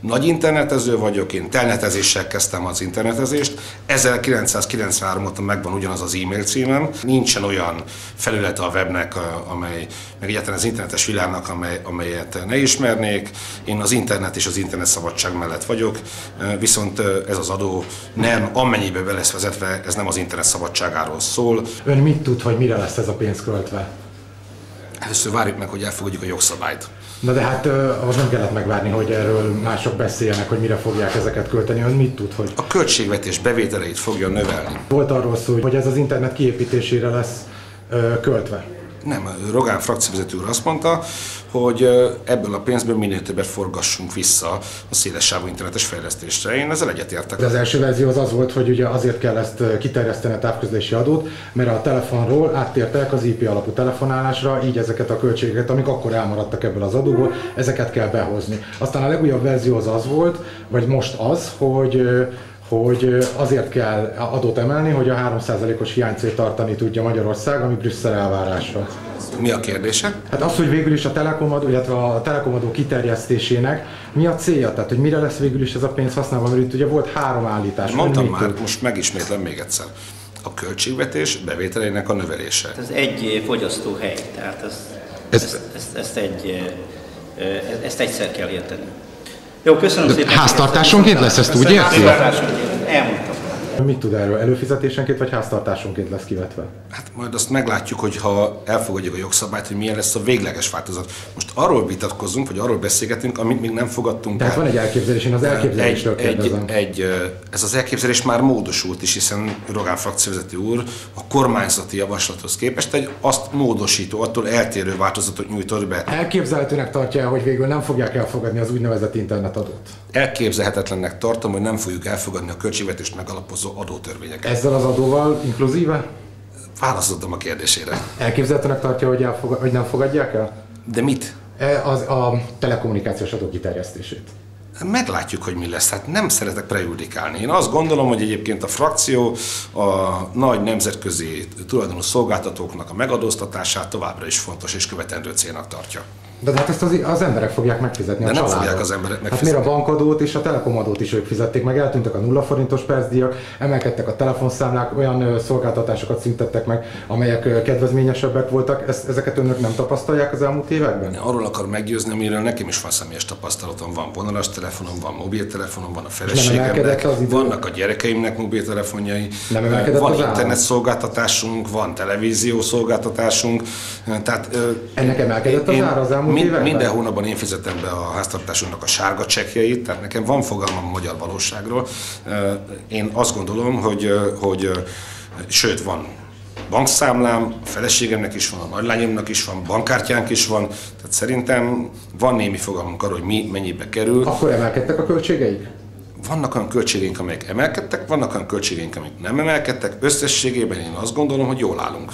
Nagy internetező vagyok, én telnetezéssel kezdtem az internetezést. 1993 óta megvan ugyanaz az e-mail címem. Nincsen olyan felülete a webnek, amely, meg egyáltalán az internetes világnak, amely, amelyet ne ismernék. Én az internet és az internet szabadság mellett vagyok, viszont ez az adó nem, amennyibe be lesz vezetve, ez nem az internet szabadságáról szól. Ön mit tud, hogy mire lesz ez a pénz költve? Először várjuk meg, hogy elfogadjuk a jogszabályt. Na de hát az nem kellett megvárni, hogy erről mások beszéljenek, hogy mire fogják ezeket költeni. Ön mit tud, hogy... A költségvetés bevételeit fogja növelni. Volt arról szó, hogy ez az internet kiépítésére lesz költve. Nem, Rogán frakcióvezető úr azt mondta, hogy ebből a pénzből minél többet forgassunk vissza a szélessávú internetes fejlesztésre. Én ezzel egyetértek. De az első verzió az az volt, hogy ugye azért kell ezt kiterjeszteni a távközlési adót, mert a telefonról áttértek az IP alapú telefonálásra, így ezeket a költségeket, amik akkor elmaradtak ebből az adóból, ezeket kell behozni. Aztán a legújabb verzió az az volt, vagy most az, hogy hogy azért kell adót emelni, hogy a 3%-os hiánycélt tartani tudja Magyarország, ami Brüsszel elvárása. Mi a kérdése? Hát az, hogy végül is a telekomadó, illetve a telekomadó kiterjesztésének mi a célja? Tehát, hogy mire lesz végül is ez a pénz használva? Mert itt ugye volt három állítás. Mondtam már, tud? most megismétlem még egyszer. A költségvetés bevételének a növelése. Ez egy fogyasztóhely, tehát ez, ez, ezt, ezt, ezt, egy, ezt egyszer kell érteni. Jó, köszönöm szépen. Háztartásonként lesz ezt úgy érti? Háztartásonként, elmondtam. Mit tud erről? Előfizetésenként vagy háztartásonként lesz kivetve? Hát majd azt meglátjuk, hogy ha elfogadjuk a jogszabályt, hogy milyen lesz a végleges változat. Most arról vitatkozunk, vagy arról beszélgetünk, amit még nem fogadtunk Tehát el. van egy elképzelés, én az elképzelésről egy, kérdezem. Egy, egy, ez az elképzelés már módosult is, hiszen Rogán frakcióvezető úr a kormányzati javaslathoz képest egy azt módosító, attól eltérő változatot nyújtott be. Elképzelhetőnek tartja, hogy végül nem fogják elfogadni az úgynevezett internetadót? Elképzelhetetlennek tartom, hogy nem fogjuk elfogadni a költségvetést megalapozó vonatkozó adótörvényeket. Ezzel az adóval inkluzíve? Válaszoltam a kérdésére. Elképzelhetőnek tartja, hogy, elfogad, hogy nem fogadják el? De mit? E, az, a telekommunikációs adó kiterjesztését. Meglátjuk, hogy mi lesz. Hát nem szeretek prejudikálni. Én azt gondolom, hogy egyébként a frakció a nagy nemzetközi tulajdonú szolgáltatóknak a megadóztatását továbbra is fontos és követendő célnak tartja. De hát ezt az, az emberek fogják megfizetni De a nem családok. fogják az emberek megfizetni. Hát miért a bankadót és a telekomadót is ők fizették meg, eltűntek a nulla forintos percdíjak, emelkedtek a telefonszámlák, olyan szolgáltatásokat szüntettek meg, amelyek kedvezményesebbek voltak. Ezt, ezeket önök nem tapasztalják az elmúlt években? Arról akar meggyőzni, amiről nekem is van személyes tapasztalatom. Van vonalas telefonom, van mobiltelefonom, van a feleségemnek, vannak a gyerekeimnek mobiltelefonjai, nem van internet szolgáltatásunk, van televízió szolgáltatásunk. Tehát, Ennek emelkedett az ára az elmúlt elmúlt Mind, Minden hónapban én fizetem be a háztartásunknak a sárga csekjeit, tehát nekem van fogalmam a magyar valóságról. Én azt gondolom, hogy, hogy sőt, van bankszámlám, a feleségemnek is van, a nagylányomnak is van, bankkártyánk is van, tehát szerintem van némi fogalmunk arról, hogy mi mennyibe kerül. Akkor emelkedtek a költségeik? Vannak olyan költségeink, amelyek emelkedtek, vannak olyan költségeink, amelyek nem emelkedtek. Összességében én azt gondolom, hogy jól állunk.